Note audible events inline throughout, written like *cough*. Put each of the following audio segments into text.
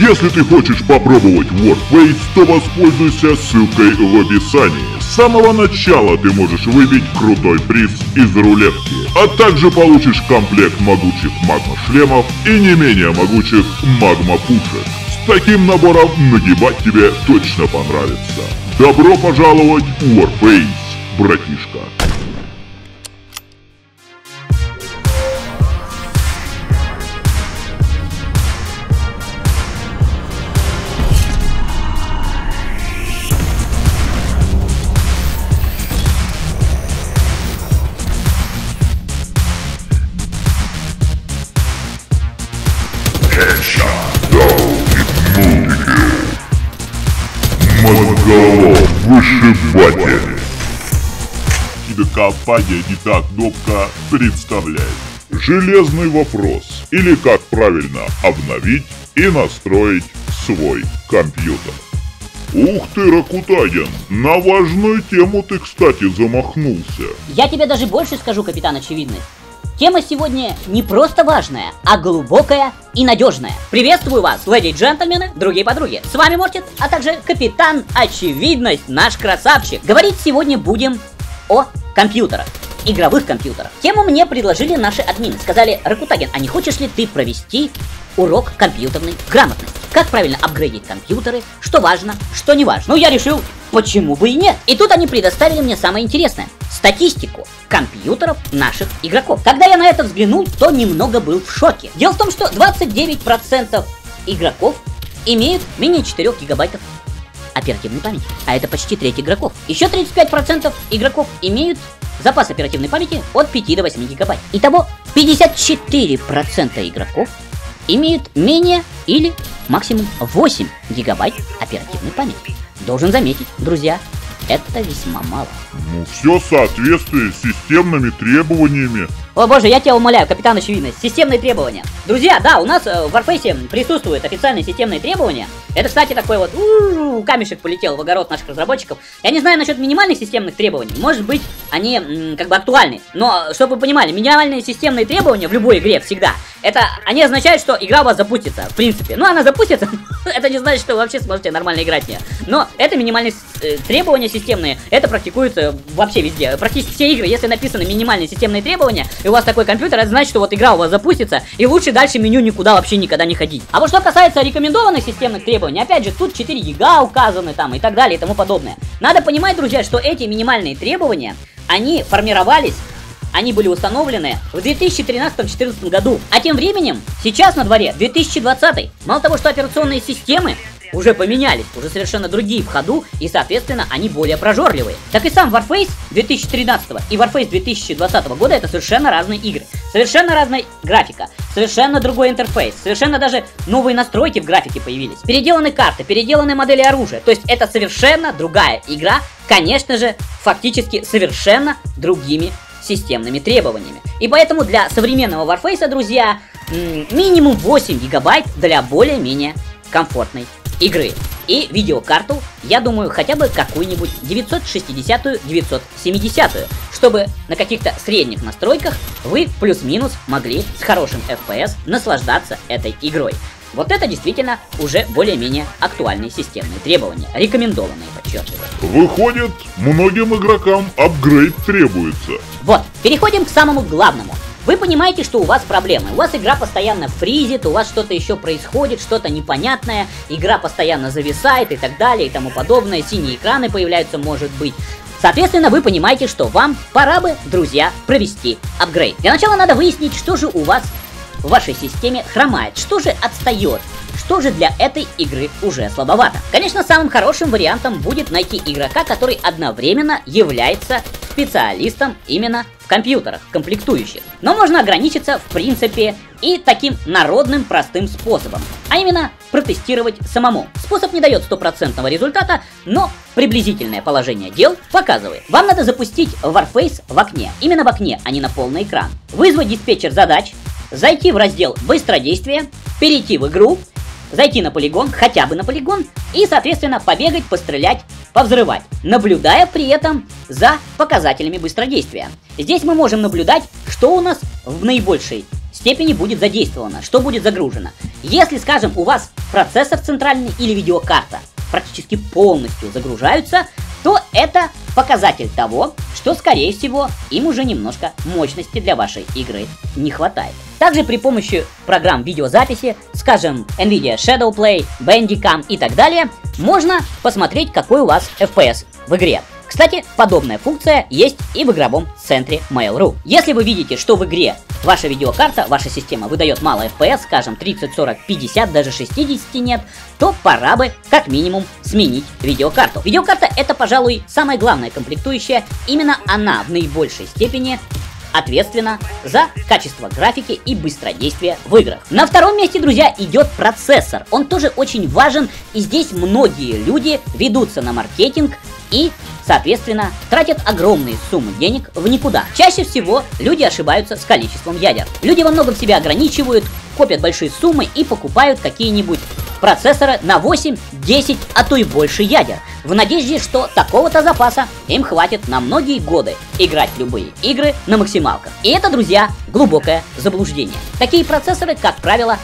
Если ты хочешь попробовать Warface, то воспользуйся ссылкой в описании. С самого начала ты можешь выбить крутой приз из рулетки, а также получишь комплект могучих магма-шлемов и не менее могучих магма-пушек. С таким набором нагибать тебе точно понравится. Добро пожаловать в Warface, братишка. Мозголов вышибатель. Кинокомпания «Не так кнопка» представляет Железный вопрос или как правильно обновить и настроить свой компьютер. Ух ты, Ракутагин, на важную тему ты, кстати, замахнулся. Я тебе даже больше скажу, капитан Очевидность. Тема сегодня не просто важная, а глубокая и надежная. Приветствую вас, леди и джентльмены, другие подруги. С вами Мортит, а также капитан Очевидность, наш красавчик. Говорить сегодня будем о компьютерах игровых компьютерах. Тему мне предложили наши админы. Сказали, Ракутаген, а не хочешь ли ты провести урок компьютерной грамотности? Как правильно апгрейдить компьютеры, что важно, что не важно. Ну, я решил, почему бы и нет. И тут они предоставили мне самое интересное. Статистику компьютеров наших игроков. Когда я на это взглянул, то немного был в шоке. Дело в том, что 29% игроков имеют менее 4 гигабайтов оперативной памяти. А это почти треть игроков. Еще 35% игроков имеют запас оперативной памяти от 5 до 8 гигабайт. Итого 54% игроков имеют менее или максимум 8 гигабайт оперативной памяти. Должен заметить, друзья, это весьма мало. Ну, все в соответствии с системными требованиями. О боже, я тебя умоляю, капитан очевидность. Системные требования. Друзья, да, у нас э, в Warface присутствуют официальные системные требования. Это, кстати, такой вот у-у-у, камешек полетел в огород наших разработчиков. Я не знаю насчет минимальных системных требований. Может быть, они как бы актуальны. Но, чтобы вы понимали, минимальные системные требования в любой игре всегда, это они означают, что игра у вас запустится, в принципе. Ну, она запустится, *laughs* это не значит, что вы вообще сможете нормально играть в нее. Но это минимальные э, требования системные, это практикуется вообще везде. Практически все игры, если написаны минимальные системные требования, и у вас такой компьютер, это значит, что вот игра у вас запустится, и лучше дальше меню никуда вообще никогда не ходить. А вот что касается рекомендованных системных требований, опять же, тут 4 гига указаны там и так далее и тому подобное. Надо понимать, друзья, что эти минимальные требования, они формировались они были установлены в 2013-2014 году. А тем временем, сейчас на дворе 2020. Мало того, что операционные системы уже поменялись, уже совершенно другие в ходу, и, соответственно, они более прожорливые. Так и сам Warface 2013 и Warface 2020 года это совершенно разные игры. Совершенно разная графика, совершенно другой интерфейс, совершенно даже новые настройки в графике появились. Переделаны карты, переделаны модели оружия. То есть это совершенно другая игра, конечно же, фактически совершенно другими системными требованиями. И поэтому для современного Warface, друзья, минимум 8 гигабайт для более-менее комфортной игры. И видеокарту, я думаю, хотя бы какую-нибудь 960-970, чтобы на каких-то средних настройках вы плюс-минус могли с хорошим FPS наслаждаться этой игрой. Вот это действительно уже более-менее актуальные системные требования, рекомендованные, подчеркиваю. Выходит, многим игрокам апгрейд требуется. Вот, переходим к самому главному. Вы понимаете, что у вас проблемы. У вас игра постоянно фризит, у вас что-то еще происходит, что-то непонятное, игра постоянно зависает и так далее и тому подобное, синие экраны появляются, может быть. Соответственно, вы понимаете, что вам пора бы, друзья, провести апгрейд. Для начала надо выяснить, что же у вас в вашей системе хромает, что же отстает, что же для этой игры уже слабовато. Конечно, самым хорошим вариантом будет найти игрока, который одновременно является специалистом именно компьютерах, комплектующих. Но можно ограничиться, в принципе, и таким народным простым способом, а именно протестировать самому. Способ не дает стопроцентного результата, но приблизительное положение дел показывает. Вам надо запустить Warface в окне, именно в окне, а не на полный экран. Вызвать диспетчер задач, зайти в раздел «Быстродействие», перейти в игру, зайти на полигон, хотя бы на полигон, и, соответственно, побегать, пострелять, повзрывать, наблюдая при этом за показателями быстродействия. Здесь мы можем наблюдать, что у нас в наибольшей степени будет задействовано, что будет загружено. Если, скажем, у вас процессор центральный или видеокарта практически полностью загружаются, то это показатель того, что, скорее всего, им уже немножко мощности для вашей игры не хватает. Также при помощи программ видеозаписи, скажем, NVIDIA Shadowplay, Bandicam и так далее, можно посмотреть, какой у вас FPS в игре. Кстати, подобная функция есть и в игровом центре Mail.ru. Если вы видите, что в игре ваша видеокарта, ваша система выдает мало FPS, скажем 30, 40, 50, даже 60 нет, то пора бы как минимум сменить видеокарту. Видеокарта это, пожалуй, самая главная комплектующая, именно она в наибольшей степени ответственна за качество графики и быстродействие в играх. На втором месте, друзья, идет процессор. Он тоже очень важен, и здесь многие люди ведутся на маркетинг и Соответственно, тратят огромные суммы денег в никуда. Чаще всего люди ошибаются с количеством ядер. Люди во многом себя ограничивают, копят большие суммы и покупают какие-нибудь процессоры на 8, 10, а то и больше ядер, в надежде, что такого-то запаса им хватит на многие годы играть любые игры на максималках. И это, друзья, глубокое заблуждение. Такие процессоры, как правило,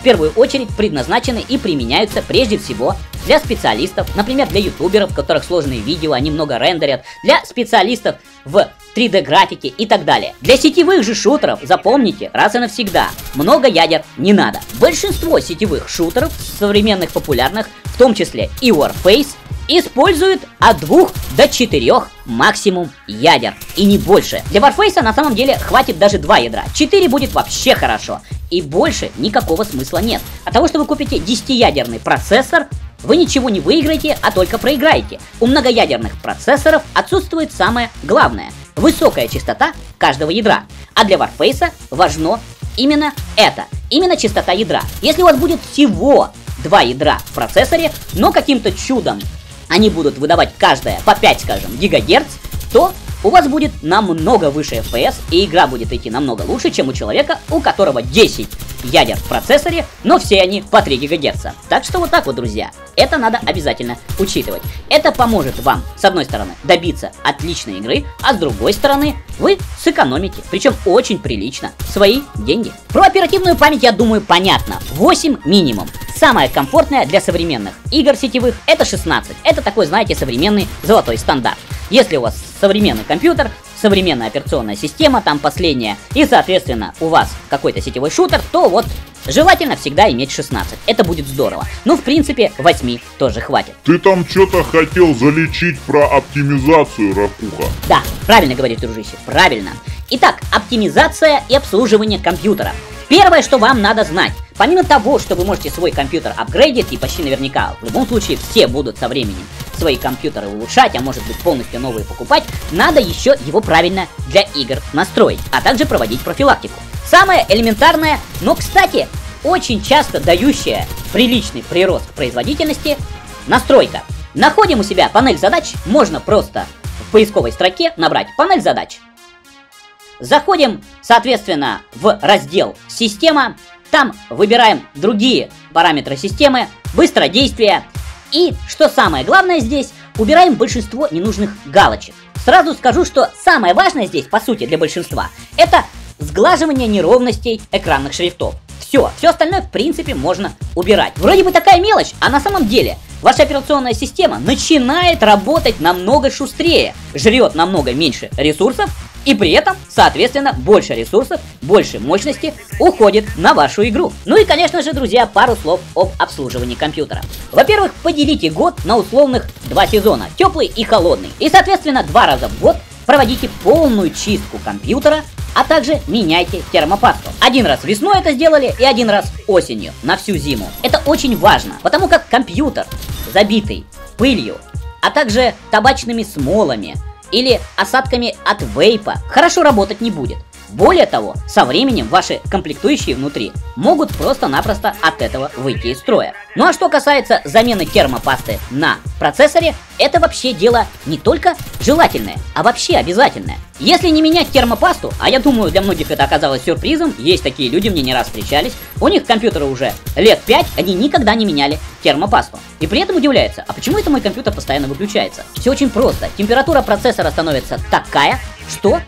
в первую очередь предназначены и применяются прежде всего для специалистов, например, для ютуберов, которых сложные видео, они много рендерят, для специалистов в 3D графике и так далее. Для сетевых же шутеров, запомните, раз и навсегда, много ядер не надо. Большинство сетевых шутеров, современных популярных, в том числе и Warface, используют от 2 до 4 максимум ядер и не больше. Для Warface на самом деле хватит даже 2 ядра, 4 будет вообще хорошо и больше никакого смысла нет. От того, что вы купите 10-ядерный процессор, вы ничего не выиграете, а только проиграете. У многоядерных процессоров отсутствует самое главное – высокая частота каждого ядра. А для Warface важно именно это, именно частота ядра. Если у вас будет всего два ядра в процессоре, но каким-то чудом они будут выдавать каждое по 5, скажем, гигагерц, то у вас будет намного выше FPS, и игра будет идти намного лучше, чем у человека, у которого 10 ядер в процессоре, но все они по 3 ГГц. Так что вот так вот, друзья, это надо обязательно учитывать. Это поможет вам, с одной стороны, добиться отличной игры, а с другой стороны, вы сэкономите, причем очень прилично, свои деньги. Про оперативную память, я думаю, понятно. 8 минимум. Самая комфортная для современных игр сетевых это 16. Это такой, знаете, современный золотой стандарт. Если у вас современный компьютер, современная операционная система, там последняя, и, соответственно, у вас какой-то сетевой шутер, то вот желательно всегда иметь 16. Это будет здорово. Ну, в принципе, 8 тоже хватит. Ты там что-то хотел залечить про оптимизацию, Ракуха. Да, правильно говоришь, дружище, правильно. Итак, оптимизация и обслуживание компьютера. Первое, что вам надо знать, помимо того, что вы можете свой компьютер апгрейдить, и почти наверняка, в любом случае, все будут со временем свои компьютеры улучшать, а может быть полностью новые покупать, надо еще его правильно для игр настроить, а также проводить профилактику. Самое элементарное, но, кстати, очень часто дающая приличный прирост производительности, настройка. Находим у себя панель задач, можно просто в поисковой строке набрать панель задач, Заходим, соответственно, в раздел «Система». Там выбираем другие параметры системы, быстродействие. И, что самое главное здесь, убираем большинство ненужных галочек. Сразу скажу, что самое важное здесь, по сути, для большинства, это сглаживание неровностей экранных шрифтов. Все, все остальное, в принципе, можно убирать. Вроде бы такая мелочь, а на самом деле ваша операционная система начинает работать намного шустрее, жрет намного меньше ресурсов и при этом, соответственно, больше ресурсов, больше мощности уходит на вашу игру. Ну и, конечно же, друзья, пару слов об обслуживании компьютера. Во-первых, поделите год на условных два сезона, теплый и холодный. И, соответственно, два раза в год проводите полную чистку компьютера, а также меняйте термопасту. Один раз весной это сделали и один раз осенью, на всю зиму. Это очень важно, потому как компьютер, забитый пылью, а также табачными смолами, или осадками от вейпа хорошо работать не будет. Более того, со временем ваши комплектующие внутри могут просто-напросто от этого выйти из строя. Ну а что касается замены термопасты на процессоре, это вообще дело не только желательное, а вообще обязательное. Если не менять термопасту, а я думаю для многих это оказалось сюрпризом, есть такие люди, мне не раз встречались, у них компьютеры уже лет 5, они никогда не меняли термопасту. И при этом удивляются, а почему это мой компьютер постоянно выключается? Все очень просто, температура процессора становится такая, что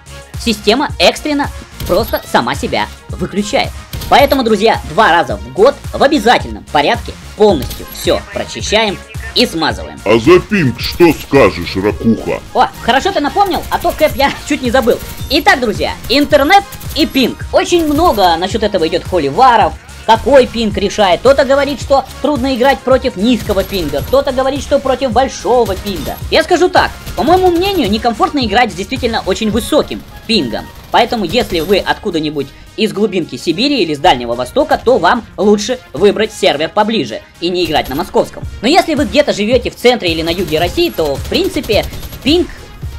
система экстренно просто сама себя выключает. Поэтому, друзья, два раза в год в обязательном порядке полностью все прочищаем и смазываем. А за пинг что скажешь, Ракуха? О, хорошо ты напомнил, а то Кэп я *laughs* чуть не забыл. Итак, друзья, интернет и пинг. Очень много насчет этого идет холиваров, какой пинг решает. Кто-то говорит, что трудно играть против низкого пинга, кто-то говорит, что против большого пинга. Я скажу так, по моему мнению, некомфортно играть с действительно очень высоким пингом. Поэтому, если вы откуда-нибудь из глубинки Сибири или с Дальнего Востока, то вам лучше выбрать сервер поближе и не играть на московском. Но если вы где-то живете в центре или на юге России, то, в принципе, пинг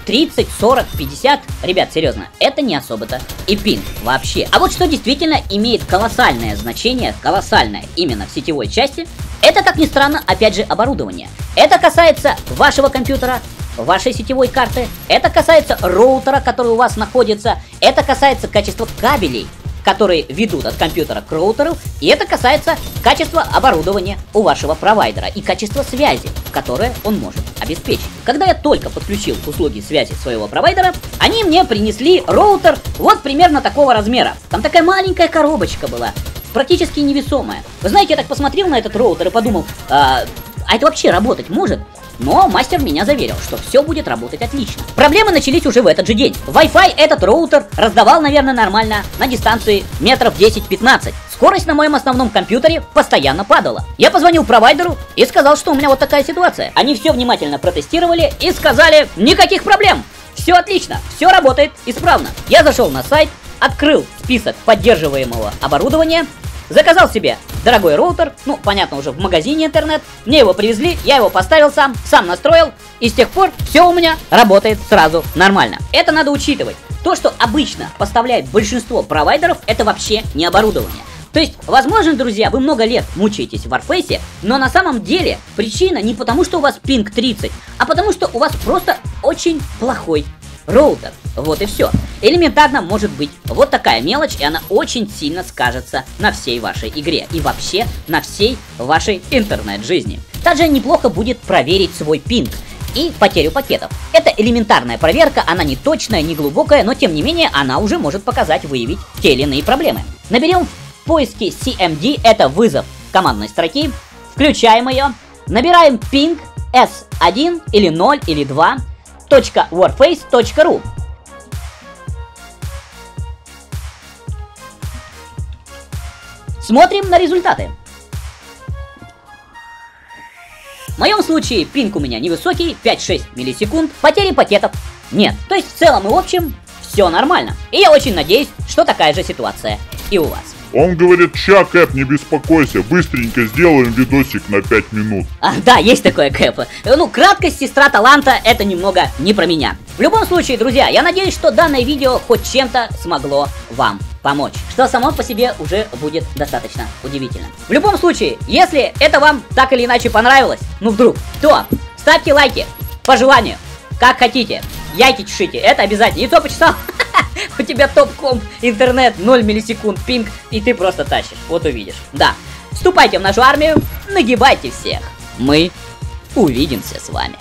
30, 40, 50. Ребят, серьезно, это не особо-то и пинг вообще. А вот что действительно имеет колоссальное значение, колоссальное именно в сетевой части, это, как ни странно, опять же, оборудование. Это касается вашего компьютера, вашей сетевой карты, это касается роутера, который у вас находится, это касается качества кабелей, которые ведут от компьютера к роутеру, и это касается качества оборудования у вашего провайдера и качества связи, которое он может обеспечить. Когда я только подключил услуги связи своего провайдера, они мне принесли роутер вот примерно такого размера. Там такая маленькая коробочка была, практически невесомая. Вы знаете, я так посмотрел на этот роутер и подумал, а, а это вообще работать может? Но мастер меня заверил, что все будет работать отлично. Проблемы начались уже в этот же день. Wi-Fi этот роутер раздавал, наверное, нормально на дистанции метров 10-15. Скорость на моем основном компьютере постоянно падала. Я позвонил провайдеру и сказал, что у меня вот такая ситуация. Они все внимательно протестировали и сказали, никаких проблем. Все отлично, все работает исправно. Я зашел на сайт, открыл список поддерживаемого оборудования, Заказал себе дорогой роутер, ну, понятно, уже в магазине интернет. Мне его привезли, я его поставил сам, сам настроил, и с тех пор все у меня работает сразу нормально. Это надо учитывать. То, что обычно поставляет большинство провайдеров, это вообще не оборудование. То есть, возможно, друзья, вы много лет мучаетесь в Warface, но на самом деле причина не потому, что у вас пинг 30, а потому, что у вас просто очень плохой роутер. Вот и все. Элементарно может быть вот такая мелочь, и она очень сильно скажется на всей вашей игре и вообще на всей вашей интернет-жизни. Также неплохо будет проверить свой пинг и потерю пакетов. Это элементарная проверка, она не точная, не глубокая, но тем не менее она уже может показать, выявить те или иные проблемы. Наберем в поиске CMD, это вызов командной строки, включаем ее, набираем пинг S1 или 0 или 2, www.warface.ru Смотрим на результаты. В моем случае пинг у меня невысокий, 5-6 миллисекунд, потери пакетов нет. То есть в целом и в общем все нормально. И я очень надеюсь, что такая же ситуация и у вас. Он говорит, ща, Кэп, не беспокойся, быстренько сделаем видосик на 5 минут. А, да, есть такое, Кэп. Ну, краткость сестра таланта, это немного не про меня. В любом случае, друзья, я надеюсь, что данное видео хоть чем-то смогло вам помочь. Что само по себе уже будет достаточно удивительно. В любом случае, если это вам так или иначе понравилось, ну вдруг, то ставьте лайки по желанию, как хотите. Яйки чешите, это обязательно. Яйцо почесал. *laughs* *laughs* У тебя топ-комп, интернет, 0 миллисекунд, пинг, и ты просто тащишь. Вот увидишь. Да. Вступайте в нашу армию, нагибайте всех. Мы увидимся с вами.